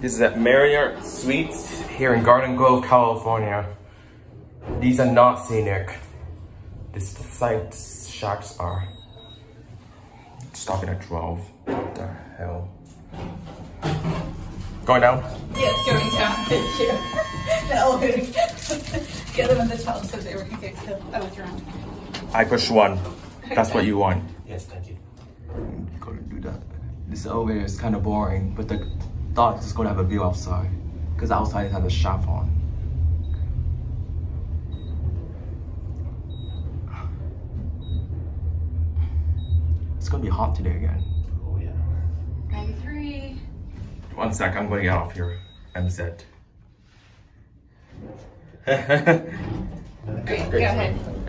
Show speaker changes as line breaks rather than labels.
This is at Marriott Suites here in Garden Grove, California. These are not scenic. This site shacks are. Stopping at 12. What the hell? Going down?
Yes, going down. Thank you. the elevator. the other one, the child said they were going to take the out around.
I push one. That's what you want.
Yes, thank you.
Gonna do that. This elevator is kind of boring, but the thought is gonna have a view outside. Because outside it has a shop on. It's gonna be hot today again.
Oh yeah.
93.
One sec, I'm gonna get off here. MZ.
Great, go ahead.